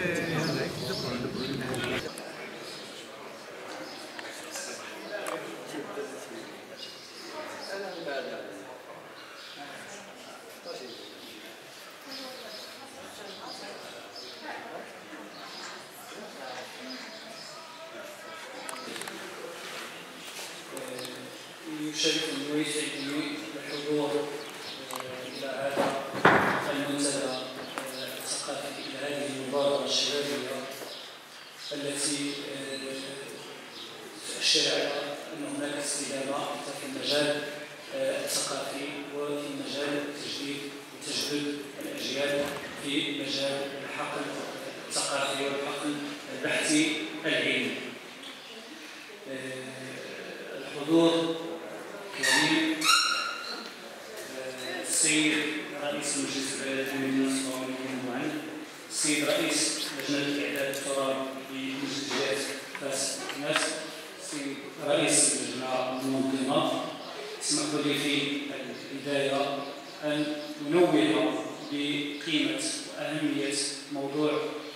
uh, like the على ان هناك استدامه في المجال الثقافي وفي مجال تجديد وتجديد الأجيال في مجال الحقل الثقافي والحقل البحثي العلمي. الحضور كريم السيد رئيس مجلس البلد الصومال عنه السيد رئيس لجنة الاعداد الترابي بمجلس فاس ناس السيد رئيس اللجنه المنظمه اسمحوا لي في البداية أن أنوه بقيمة وأهمية موضوع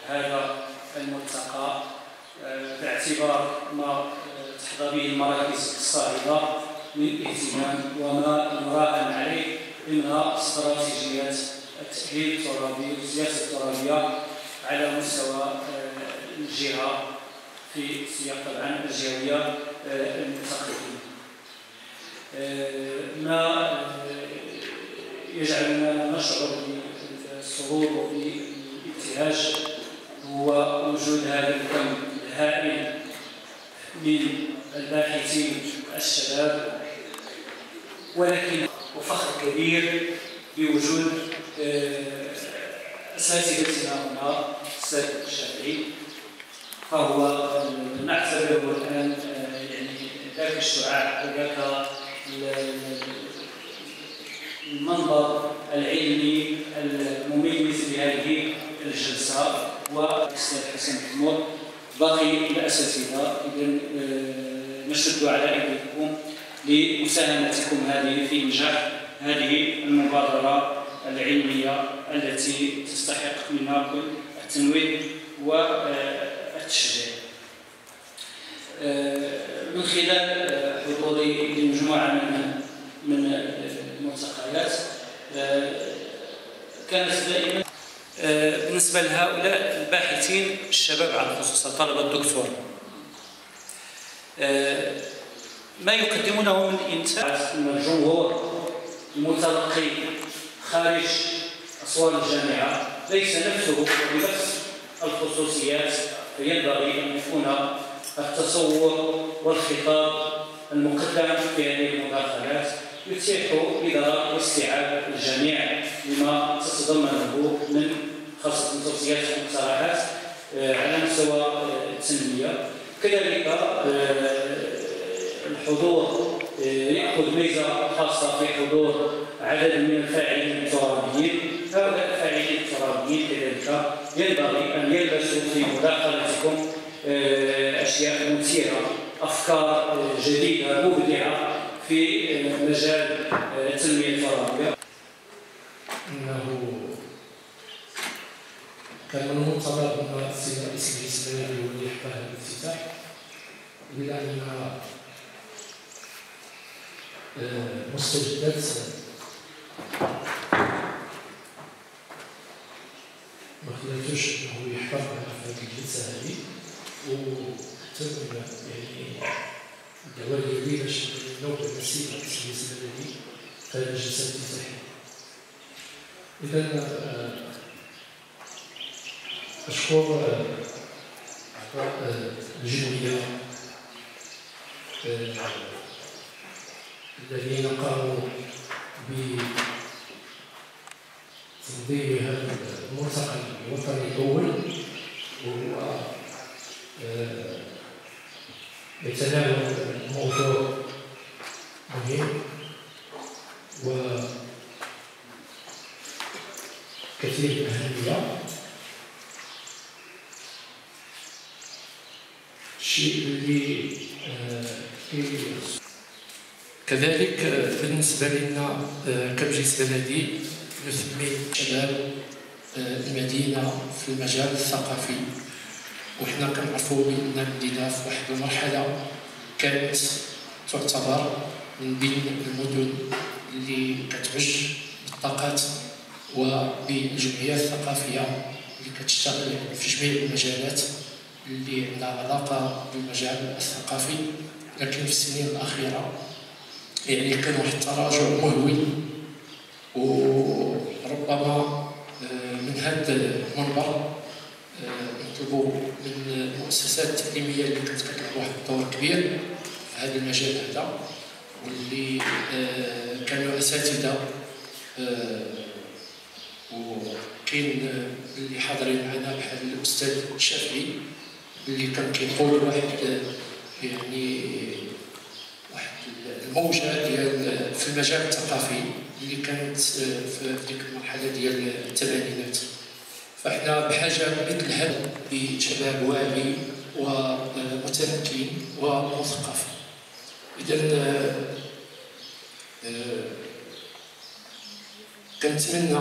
هذا الملتقى باعتبار ما تحظى به المراكز الصاعدة من الاهتمام وما يراهن عليه ضمن استراتيجيات التأهيل الترابي والسياسة الترابية على مستوى الجهة. في سياق طبعا الجهوية المتقدمة. ما يجعلنا نشعر بالسرور وبالابتهاج هو وجود هذا الكم الهائل من الباحثين الشباب ولكن وفخر كبير بوجود أساتذتنا هنا الاستاذ الشافعي فهو نعتبره الان يعني ذاك الشعاع وذاك المنظر العلمي المميز لهذه الجلسة والاستاذ حسن محمود باقي الاساتذه اذا نشد على أيديكم لمساهمتكم هذه في نجاح هذه المبادرة العلمية التي تستحق منا كل التنويه والتشجيع. من خلال حضوري لمجموعة من من الملتقيات. كانت دائما بالنسبة لهؤلاء الباحثين الشباب على خصوص طلبة الدكتور. ما يقدمونه من إنتاج. الجمهور المتلقي خارج اسوار الجامعة. ليس نفسه بنفس الخصوصيات. فينبغي أن يكون التصور والخطاب المقدم في هذه المداخلات يتيح إدراك واستيعاب الجميع لما تتضمنه من خاصة توصيات ومقترحات على مستوى التنمية. كذلك الحضور يأخذ ميزة خاصة في حضور عدد من الفاعلين الترابيين. هؤلاء الفاعلين الترابيين كذلك ينبغي أن يلبسوا في مداخلتكم أشياء مثيرة أفكار جديدة مبدعة في مجال التنمية الترابية انه كان من المقتضى ان السيد رئيس المجلس البلدي هو اللي يحضر هذا الافتتاح الا اننا مستجدات ما خلاتوش انه يحضر في هذه الجلسه هذه وتم يعني الدوائر السيد رئيس المجلس البلدي في هذه الجلسه الافتتاحيه إذا أشكر أعضاء الجمعية الذين قاموا بتنظيم هذا الملتقى الوطني الأول وهو يتناول موضوع مهم و كثير من الأهمية الشيء اللي كذلك بالنسبة لنا كمجلس بلدي نسمي شباب المدينة في المجال الثقافي. وحنا كنعرفوا بأن المدينة في واحد المرحلة كانت تعتبر من بين المدن اللي كتعج بالطاقات وبالجمعيات الثقافية اللي كتشتغل في جميع المجالات اللي عندها علاقة بالمجال الثقافي. لكن في السنين الأخيرة يعني كان واحد التراجع مهول وربما آه، من هذا المنبر نطلبوا من المؤسسات التعليمية اللي كانت كتلعب واحد الدور كبير في هذا المجال هذا واللي آه، كانوا أساتذة وكاين اللي حاضرين معنا بحال الأستاذ الشافعي اللي كان كيقول واحد يعني واحد الموجة ديال في المجال الثقافي اللي كانت في ديك المرحلة ديال الثمانينات. فإحنا بحاجة مثل هذا بشباب واعي ومتمكن ومثقف. اذا كنتمنى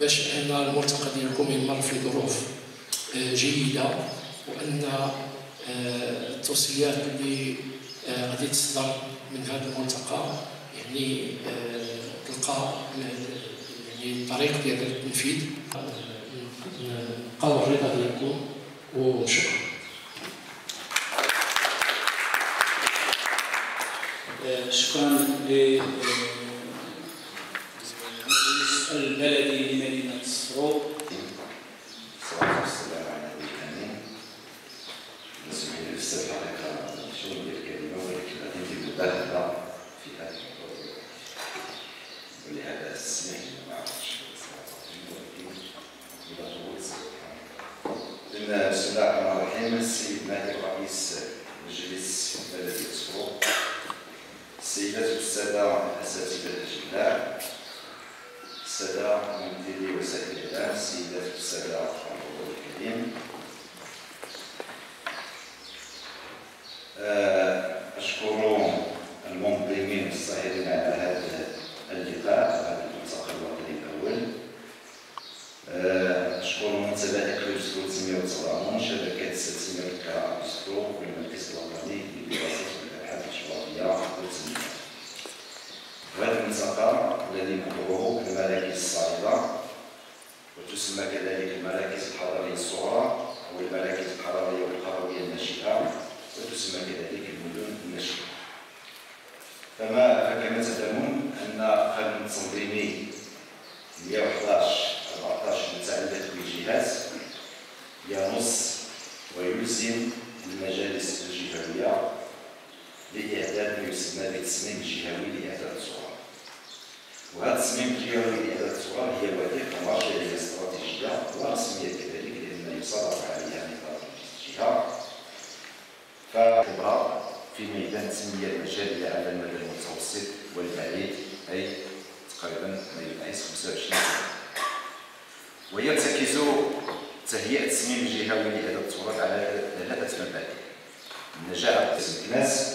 باش أن الملتقى ديالكم يمر في ظروف آه، جيدة وأن آه، التوصيات اللي آه، غادي تصدر من هذا الملتقى يعني تلقى الطريق ديال التنفيذ نلقاو الرضا ديالكم وشكرا. شكرا البلدي لمدينة الصروب صراحة السلام على النبي الأمين نسمح لي بزاف الحقيقة الشغل ديال الكلمة ولكن غادي ندير مبالغة في هذا الموضوع ولهذا اسمح لي ما عرفتش ولكن بسم الله الرحمن الرحيم السيد نائب رئيس مجلس بلدية الصروب السيدات والسادة الأساتذة الأجلاء السادة مديري وسائل الإعلام السيدات والسادة الحضور الكريم آه، أشكر المنظمين والساهرين على هذا اللقاء هذا الملتقى الوطني الأول آه، أشكر منتدى إكلوس 380 شبكة 600 كأسطو والمركز الوطني لدراسة الأبحاث الشرعية 300 وهذا الملتقى الذي موضوعه المراكز الصاعدة وتسمى كذلك المراكز الحضارية الصغرى أو المراكز الحضارية والقروية الناشئة وتسمى كذلك المدن الناشئة فما فكما تعلمون أن قانون التنظيمي 111 14 المتعلق بالجهات ينص ويلزم المجالس الجهوية لإعداد ما يسمى بالتصميم الجهوي لإعداد الصورة وهذا التصميم الجهوي لإعداد الصورة هي وثيقة مرجعية استراتيجية ورسمية كذلك لأن يصرف عليها نظام الجهة فخبرة في ميدان التنمية المجالية على المدى المتوسط والبعيد أي تقريبا ما ينعكس 25 سنة. ويرتكز تهيئة التصميم الجهوي لإعداد التراث على ثلاثة مبادئ. النجاح الناس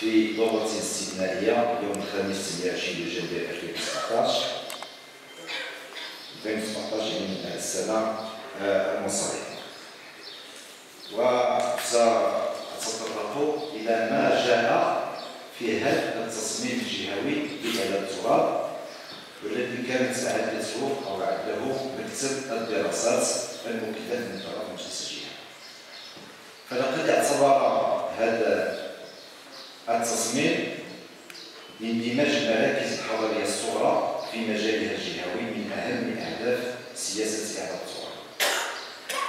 في دورة استثنائية يوم الخميس 28 جانفي 2019 2019 يعني السنة المصرية. وسأتطرق إلى ما جاء في هذا التصميم الجهوي لإعلام التراب والذي كانت أعدته أو أعده مكتب الدراسات الموكلة من طرف مجلس الجهة فلقد اعتبر هذا التصميم لاندماج المراكز الحضارية الصغرى في مجالها الجهوي من أهم أهداف سياسة إعادة الصغرى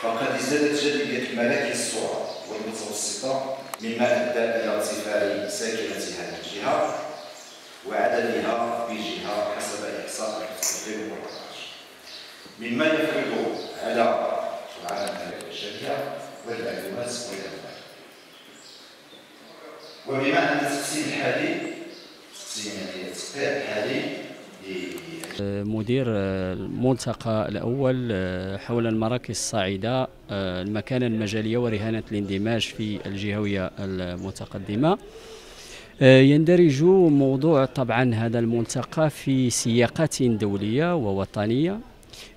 فقد ازدادت جاذبية المراكز الصغرى والمتوسطة مما أدى إلى ارتفاع ساكنة هذه الجهة وعددها بجهة حسب إحصاء 2014 مما يفرض على العالم الجميع والمعلومات والأموال وبما أن التقسيم الحالي تقسيم يعني التقطيع الحالي مدير الملتقى الأول حول المراكز الصاعدة المكانة المجالية ورهانة الاندماج في الجهوية المتقدمة يندرج موضوع طبعا هذا الملتقى في سياقات دولية ووطنية.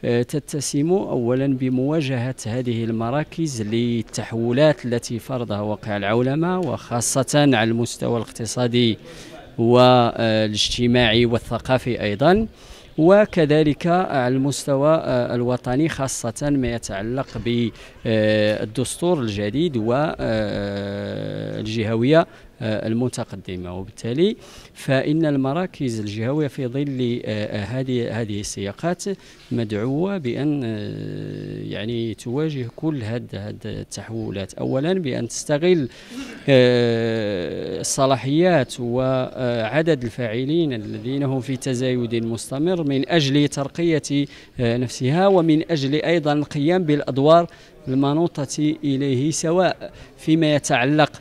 تتسم اولا بمواجهة هذه المراكز للتحولات التي فرضها واقع العولمة وخاصة على المستوى الاقتصادي. والاجتماعي والثقافي أيضا وكذلك على المستوى الوطني خاصة ما يتعلق بالدستور الجديد والجهوية آه، المتقدمة. وبالتالي فإن المراكز الجهوية في ظل آه، هذه هذه السياقات مدعوة بأن آه، يعني تواجه كل هذه التحولات. أولا بأن تستغل الصلاحيات وعدد الفاعلين الذين هم في تزايد مستمر من أجل ترقية نفسها ومن أجل أيضا القيام بالأدوار المنوطة إليه سواء فيما يتعلق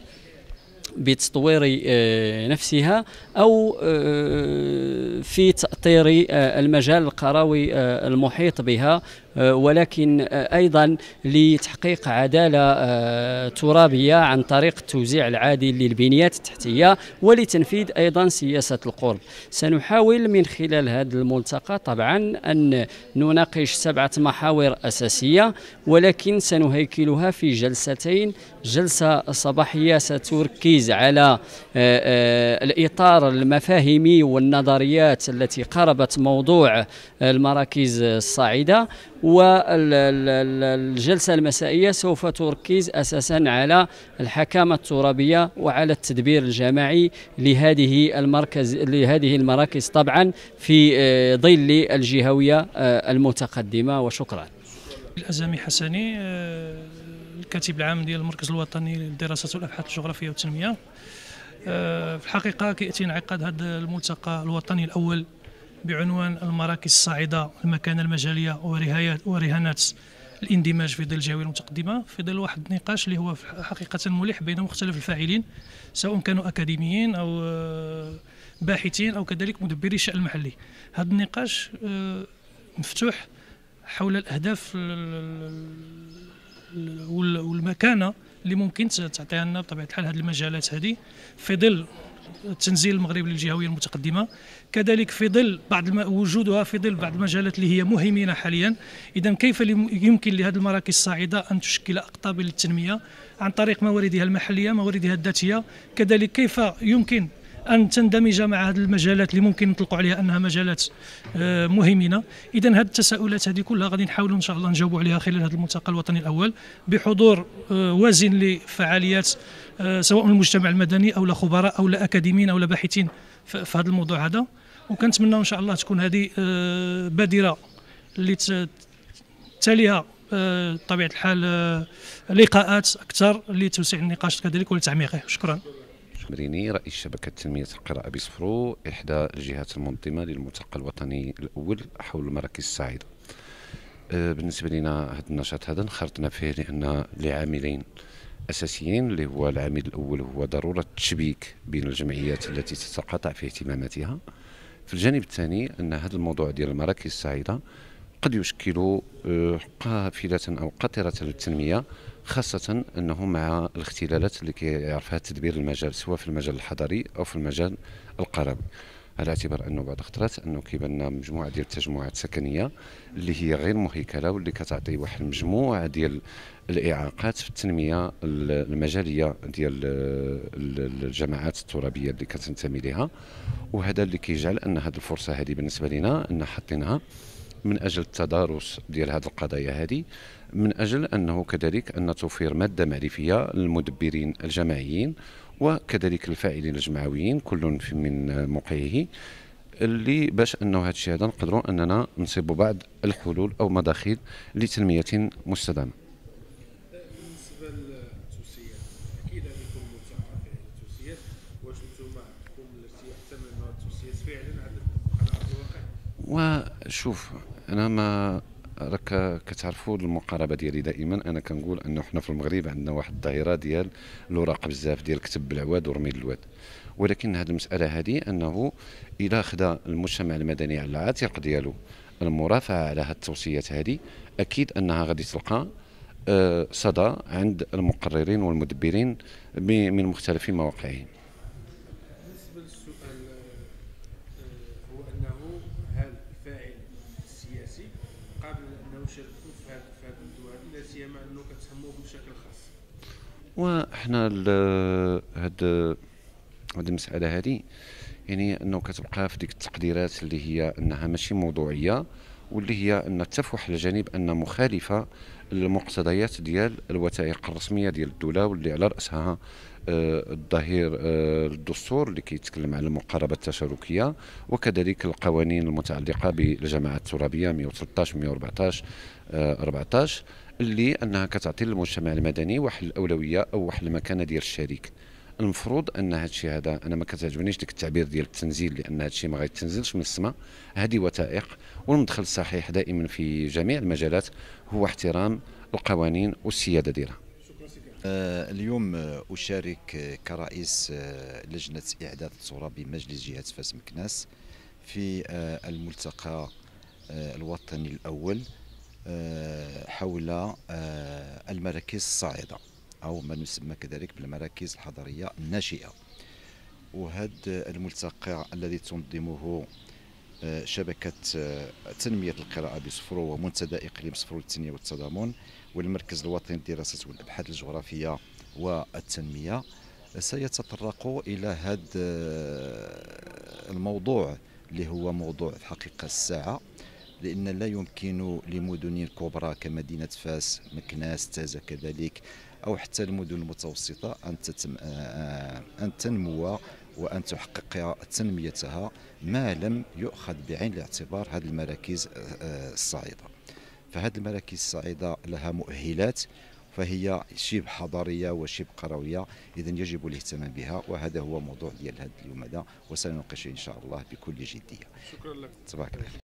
بتطوير آه، نفسها أو آه، في تأطير آه، المجال القروي المحيط بها. ولكن أيضا لتحقيق عدالة ترابية عن طريق التوزيع العادل للبنيات التحتية ولتنفيذ أيضا سياسة القرب. سنحاول من خلال هذا الملتقى طبعا أن نناقش سبعة محاور أساسية ولكن سنهيكلها في جلستين. جلسة صباحية ستركز على آه، آه، الإطار المفاهيمي والنظريات التي قربت موضوع المراكز الصاعدة والجلسة المسائية سوف تركز أساسا على الحكامة الترابية وعلى التدبير الجماعي لهذه المركز لهذه المراكز طبعا في آه، ظل الجهوية المتقدمة. وشكرا. الأزامي حسني الكاتب العام ديال المركز الوطني للدراسات والأبحاث الجغرافية والتنمية. آه، في الحقيقة كيأتي انعقاد هذا الملتقى الوطني الأول بعنوان المراكز الصاعدة المكانه المجالية ورهانات الاندماج في ظل الجهويه المتقدمة في ظل واحد النقاش اللي هو حقيقة ملح بين مختلف الفاعلين سواء كانوا أكاديميين أو آه، باحثين أو كذلك مدبري الشأن المحلي. هذا النقاش آه، مفتوح حول الأهداف والمكانة اللي ممكن تعطيها لنا بطبيعة الحال هذه المجالات هذه في ظل تنزيل المغرب للجهوية المتقدمة. كذلك في ظل بعض الم... وجودها في ظل بعض المجالات اللي هي مهمه حاليا. اذا كيف يمكن لهذه المراكز الصاعدة أن تشكل أقطاب للتنمية عن طريق مواردها المحلية مواردها الذاتية؟ كذلك كيف يمكن أن تندمج مع هذه المجالات اللي ممكن نطلقوا عليها أنها مجالات آه، مهمه اذا هذه التساؤلات هذه كلها غادي نحاولوا إن شاء الله نجاوبوا عليها خلال هذا الملتقى الوطني الأول بحضور آه، وازن لفعاليات آه، سواء المجتمع المدني أو خبراء أو أكاديميين أو باحثين في هذا الموضوع هذا. وكنتمنى إن شاء الله تكون هذه بادرة اللي تاليها بطبيعه الحال لقاءات أكثر لتوسيع النقاش كذلك ولتعميقه. شكرا. مريني رئيس شبكة تنمية القراءة بصفرو إحدى الجهات المنظمة للملتقى الوطني الأول حول المراكز السعيدة. أه، بالنسبة لنا هذا النشاط هذا انخرطنا فيه لأن لعاملين أساسيين اللي هو العامل الأول هو ضرورة التشبيك بين الجمعيات التي تتقاطع في اهتماماتها. في الجانب الثاني أن هذا الموضوع ديال المراكز السعيدة قد يشكل أه، قافلة أو قطرة للتنمية خاصة أنه مع الاختلالات اللي كيعرفها تدبير المجال سواء في المجال الحضري أو في المجال القروي على اعتبار أنه بعض الخطرات أنه كيبان لنا مجموعة ديال التجمعات السكنية اللي هي غير مهيكلة واللي كتعطي واحد المجموعة ديال الإعاقات في التنمية المجالية ديال الجماعات الترابية اللي كتنتمي لها وهذا اللي كيجعل أن هذه الفرصة هذه بالنسبة لنا أن حاطينها من أجل التدارس ديال هذه القضايا هذه من أجل أنه كذلك أن توفير مادة معرفية للمدبرين الجماعيين وكذلك الفاعلين الجمعويين كل من موقعه اللي باش أنه هذا الشيء هذا نقدروا أننا نصيبوا بعض الحلول أو مداخل لتنمية مستدامة. وشوف أنا ما راك كتعرفوا المقاربة ديالي دائما. أنا كنقول أنه حنا في المغرب عندنا واحد الظاهره ديال الاوراق بزاف ديال كتب بالعواد ورمي الواد. ولكن هذه المسألة هذه أنه إلى خدا المجتمع المدني على العاتق ديالو المرافعة على هذه التوصيات هذه أكيد أنها غادي تلقى آه، صدى عند المقررين والمدبرين من مختلف مواقعهم. يشاركوا في هذا في هذا هذه لا سيما انه كتهموا بشكل خاص وحنا هاد هاد المسألة هذه يعني أنه كتبقى في ديك التقديرات اللي هي أنها ماشي موضوعية واللي هي أن تفوح الجانب أن مخالفة للمقتضيات ديال الوثائق الرسمية ديال الدولة واللي على رأسها آه، الظهير آه، الدستور اللي كيتكلم على المقاربة التشاركية وكذلك القوانين المتعلقة بالجماعات الترابية 113 114 آه، 14 اللي أنها كتعطي للمجتمع المدني واحد الأولوية أو واحد المكانة ديال الشريك. المفروض أن هذا الشيء هذا أنا ما كتعجبنيش ديك التعبير ديال التنزيل لأن هذا الشيء ما غيتنزلش من السماء. هذه وثائق والمدخل الصحيح دائما في جميع المجالات هو احترام القوانين والسيادة ديالها. آه، اليوم آه، أشارك آه، كرئيس لجنة إعداد الصورة بمجلس جهة فاس مكناس في الملتقى الوطني الأول حول المراكز الصاعدة. أو ما يسمى كذلك بالمراكز الحضرية الناشئة. وهذا الملتقى الذي تنظمه آه، شبكة آه، تنمية القراءة بصفرو ومنتدى إقليم صفرو للتنمية والتضامن والمركز الوطني للدراسات والأبحاث الجغرافية والتنمية. سيتطرق إلى هذا الموضوع اللي هو موضوع في حقيقه الساعة لأن لا يمكن لمدن كبرى كمدينة فاس مكناس تازا كذلك أو حتى المدن المتوسطة أن تتم آه، أن تنمو وأن تحقق تنميتها ما لم يؤخذ بعين الاعتبار هذه المراكز آه، الصاعده فهذه المراكز الصاعدة لها مؤهلات فهي شبه حضارية وشبه قروية إذا يجب الاهتمام بها وهذا هو موضوع ديال هذا اليوم هذا وسنناقشه إن شاء الله بكل جدية. شكرا لك. تبارك الله.